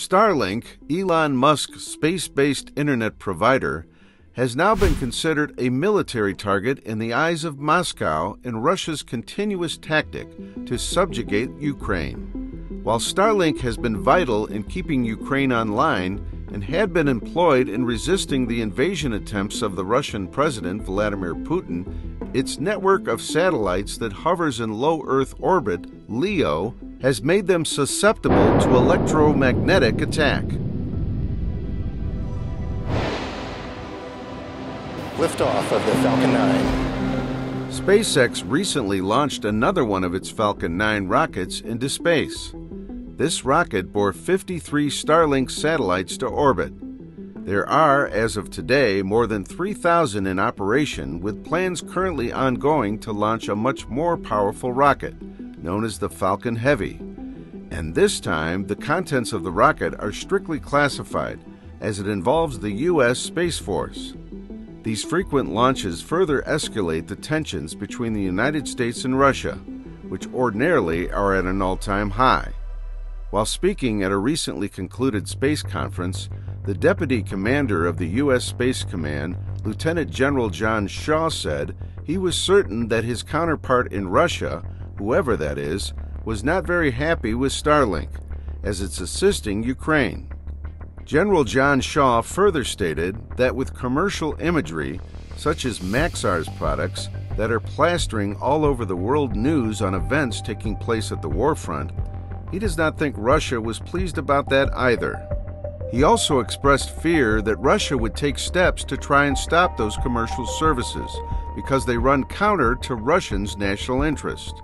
Starlink, Elon Musk's space based internet provider, has now been considered a military target in the eyes of Moscow in Russia's continuous tactic to subjugate Ukraine. While Starlink has been vital in keeping Ukraine online and had been employed in resisting the invasion attempts of the Russian President Vladimir Putin, its network of satellites that hovers in low Earth orbit, LEO, has made them susceptible to electromagnetic attack. Liftoff of the Falcon 9. SpaceX recently launched another one of its Falcon 9 rockets into space. This rocket bore 53 Starlink satellites to orbit. There are, as of today, more than 3,000 in operation, with plans currently ongoing to launch a much more powerful rocket, known as the Falcon Heavy. And this time, the contents of the rocket are strictly classified, as it involves the U.S. Space Force. These frequent launches further escalate the tensions between the United States and Russia, which ordinarily are at an all time high. While speaking at a recently concluded space conference, the deputy commander of the U.S. Space Command, Lieutenant General John Shaw, said he was certain that his counterpart in Russia, whoever that is, was not very happy with Starlink, as it's assisting Ukraine. General John Shaw further stated that with commercial imagery, such as Maxar's products, that are plastering all over the world news on events taking place at the warfront, he does not think Russia was pleased about that either. He also expressed fear that Russia would take steps to try and stop those commercial services because they run counter to Russians' national interest.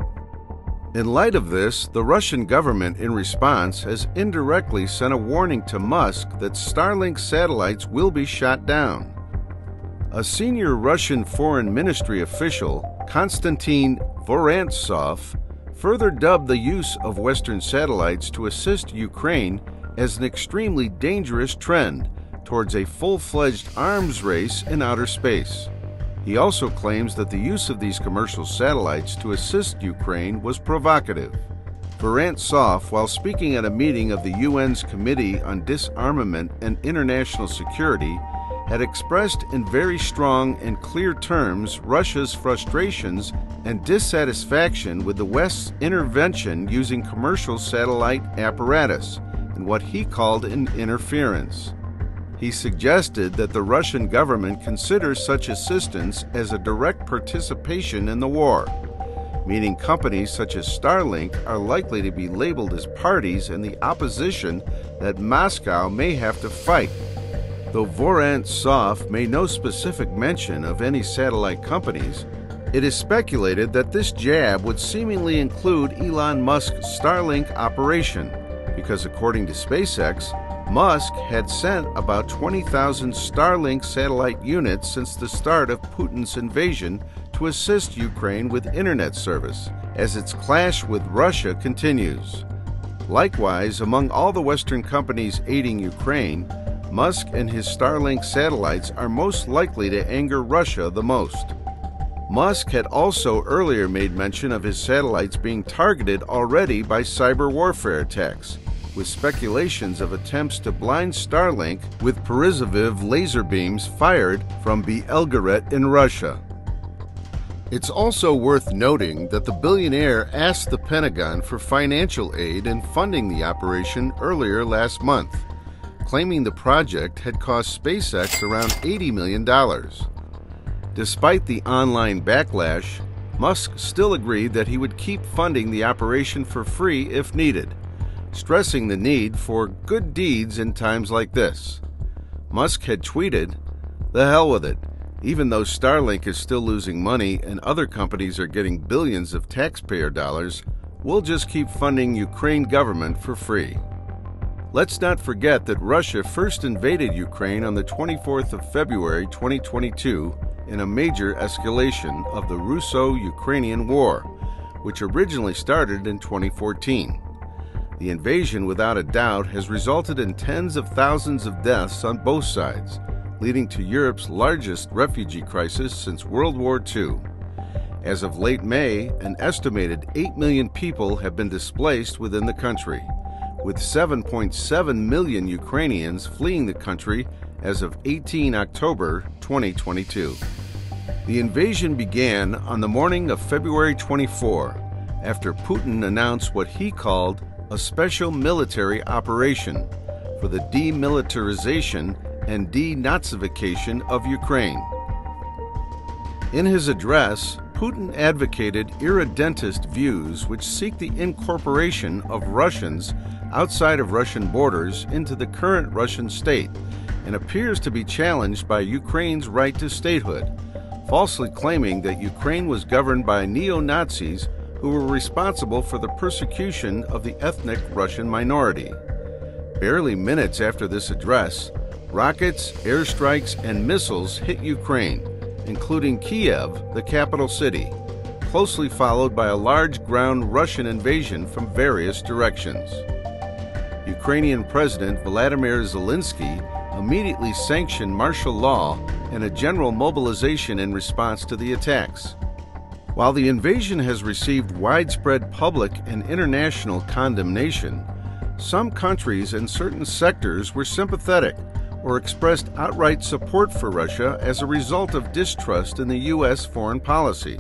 In light of this, the Russian government, in response, has indirectly sent a warning to Musk that Starlink satellites will be shot down. A senior Russian foreign ministry official, Konstantin Vorontsov, further dubbed the use of Western satellites to assist Ukraine as an extremely dangerous trend towards a full fledged arms race in outer space. He also claims that the use of these commercial satellites to assist Ukraine was provocative. Vorontsov, while speaking at a meeting of the UN's Committee on Disarmament and International Security, had expressed in very strong and clear terms Russia's frustrations and dissatisfaction with the West's intervention using commercial satellite apparatus and what he called an interference. He suggested that the Russian government considers such assistance as a direct participation in the war, meaning companies such as Starlink are likely to be labeled as parties in the opposition that Moscow may have to fight. Though Vorontsov made no specific mention of any satellite companies, it is speculated that this jab would seemingly include Elon Musk's Starlink operation, because according to SpaceX, Musk had sent about 20,000 Starlink satellite units since the start of Putin's invasion to assist Ukraine with internet service as its clash with Russia continues. Likewise, among all the Western companies aiding Ukraine, Musk and his Starlink satellites are most likely to anger Russia the most. Musk had also earlier made mention of his satellites being targeted already by cyber warfare attacks, with speculations of attempts to blind Starlink with Peresvet laser beams fired from Belgorod in Russia. It's also worth noting that the billionaire asked the Pentagon for financial aid in funding the operation earlier last month claiming the project had cost SpaceX around $80 million. Despite the online backlash, Musk still agreed that he would keep funding the operation for free if needed, stressing the need for good deeds in times like this. Musk had tweeted, The hell with it. Even though Starlink is still losing money and other companies are getting billions of taxpayer dollars, we'll just keep funding Ukraine government for free. Let's not forget that Russia first invaded Ukraine on the 24th of February 2022 in a major escalation of the Russo Ukrainian War, which originally started in 2014. The invasion, without a doubt, has resulted in tens of thousands of deaths on both sides, leading to Europe's largest refugee crisis since World War II. As of late May, an estimated 8 million people have been displaced within the country with 7.7 million Ukrainians fleeing the country as of 18 October 2022. The invasion began on the morning of February 24 after Putin announced what he called a special military operation for the demilitarization and denazification of Ukraine. In his address, Putin advocated irredentist views which seek the incorporation of Russians outside of Russian borders into the current Russian state and appears to be challenged by Ukraine's right to statehood, falsely claiming that Ukraine was governed by neo Nazis who were responsible for the persecution of the ethnic Russian minority. Barely minutes after this address, rockets, airstrikes, and missiles hit Ukraine, including Kiev, the capital city, closely followed by a large ground Russian invasion from various directions. Ukrainian President Vladimir Zelensky immediately sanctioned martial law and a general mobilization in response to the attacks. While the invasion has received widespread public and international condemnation, some countries and certain sectors were sympathetic or expressed outright support for Russia as a result of distrust in the U.S. foreign policy.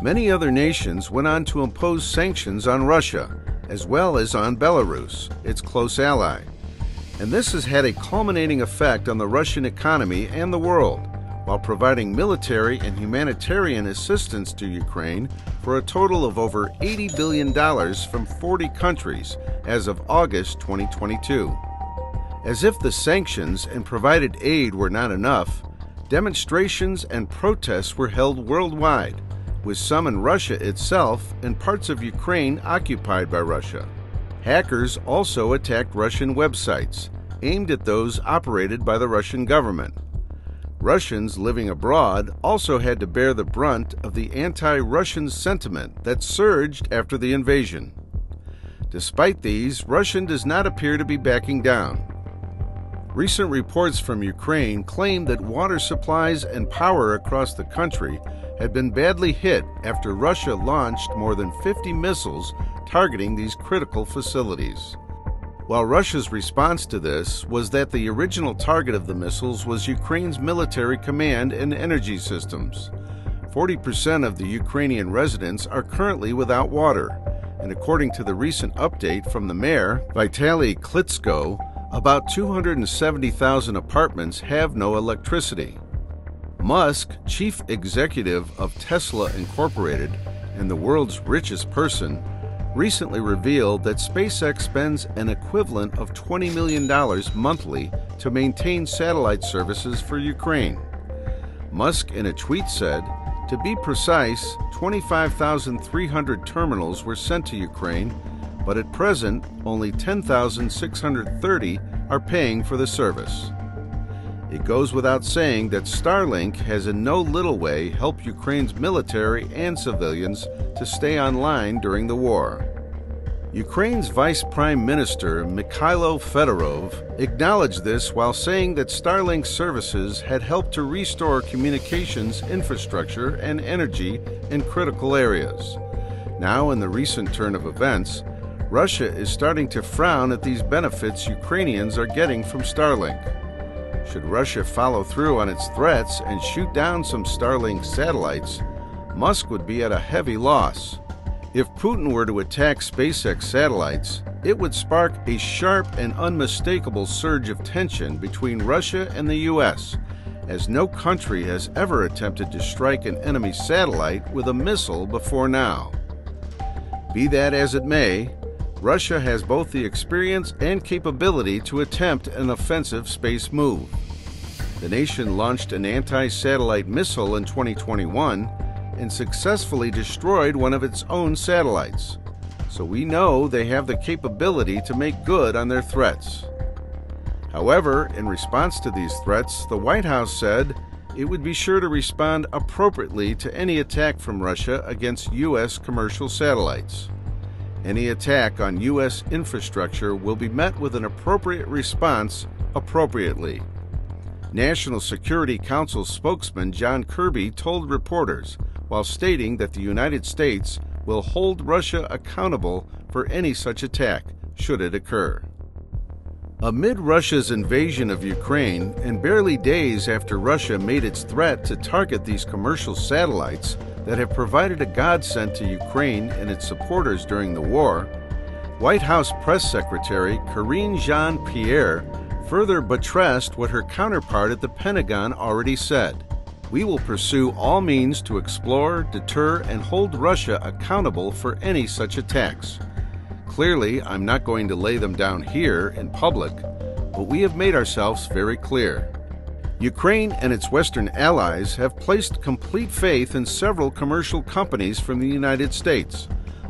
Many other nations went on to impose sanctions on Russia, as well as on Belarus, its close ally. And this has had a culminating effect on the Russian economy and the world while providing military and humanitarian assistance to Ukraine for a total of over $80 billion from 40 countries as of August 2022. As if the sanctions and provided aid were not enough, demonstrations and protests were held worldwide, with some in Russia itself and parts of Ukraine occupied by Russia. Hackers also attacked Russian websites, aimed at those operated by the Russian government. Russians living abroad also had to bear the brunt of the anti Russian sentiment that surged after the invasion. Despite these, Russia does not appear to be backing down. Recent reports from Ukraine claim that water supplies and power across the country had been badly hit after Russia launched more than 50 missiles targeting these critical facilities while Russia's response to this was that the original target of the missiles was Ukraine's military command and energy systems. 40% of the Ukrainian residents are currently without water, and according to the recent update from the mayor, Vitaly Klitschko, about 270,000 apartments have no electricity. Musk, chief executive of Tesla Incorporated and the world's richest person, recently revealed that SpaceX spends an equivalent of $20 million monthly to maintain satellite services for Ukraine. Musk, in a tweet, said, To be precise, 25,300 terminals were sent to Ukraine, but at present, only 10,630 are paying for the service. It goes without saying that Starlink has in no little way helped Ukraine's military and civilians to stay online during the war. Ukraine's Vice Prime Minister Mikhailo Fedorov acknowledged this while saying that Starlink services had helped to restore communications infrastructure and energy in critical areas. Now, in the recent turn of events, Russia is starting to frown at these benefits Ukrainians are getting from Starlink. Should Russia follow through on its threats and shoot down some Starlink satellites, Musk would be at a heavy loss. If Putin were to attack SpaceX satellites, it would spark a sharp and unmistakable surge of tension between Russia and the U.S., as no country has ever attempted to strike an enemy satellite with a missile before now. Be that as it may, Russia has both the experience and capability to attempt an offensive space move. The nation launched an anti satellite missile in 2021 and successfully destroyed one of its own satellites. So we know they have the capability to make good on their threats. However, in response to these threats, the White House said it would be sure to respond appropriately to any attack from Russia against U.S. commercial satellites. Any attack on U.S. infrastructure will be met with an appropriate response appropriately. National Security Council spokesman John Kirby told reporters while stating that the United States will hold Russia accountable for any such attack should it occur. Amid Russia's invasion of Ukraine, and barely days after Russia made its threat to target these commercial satellites that have provided a godsend to Ukraine and its supporters during the war, White House Press Secretary Karine Jean Pierre further buttressed what her counterpart at the Pentagon already said. We will pursue all means to explore, deter, and hold Russia accountable for any such attacks. Clearly, I'm not going to lay them down here in public, but we have made ourselves very clear. Ukraine and its Western allies have placed complete faith in several commercial companies from the United States,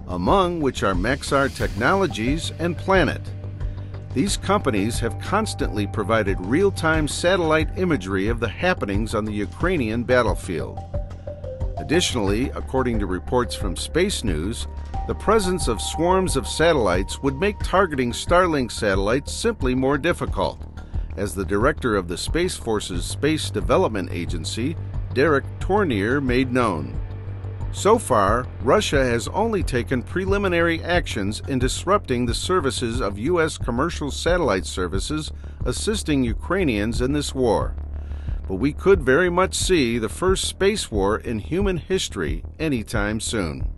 among which are Maxar Technologies and Planet. These companies have constantly provided real time satellite imagery of the happenings on the Ukrainian battlefield. Additionally, according to reports from Space News, the presence of swarms of satellites would make targeting Starlink satellites simply more difficult, as the director of the Space Force's Space Development Agency, Derek Tournear, made known. So far, Russia has only taken preliminary actions in disrupting the services of U.S. commercial satellite services assisting Ukrainians in this war. But we could very much see the first space war in human history anytime soon.